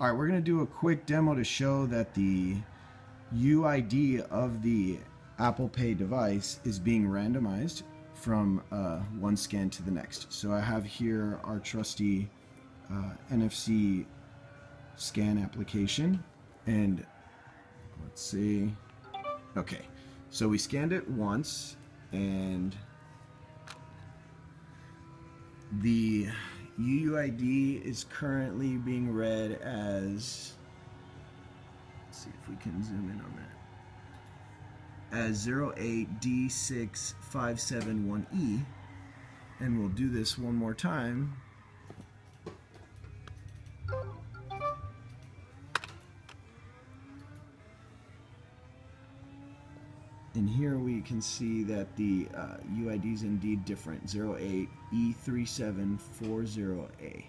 All right, we're going to do a quick demo to show that the UID of the Apple Pay device is being randomized from uh, one scan to the next. So I have here our trusty uh, NFC scan application and let's see. Okay, so we scanned it once and the UUID is currently being read as let's see if we can zoom in on that as 08D6571E and we'll do this one more time and here we can see that the uh, UID is indeed different. 08E3740A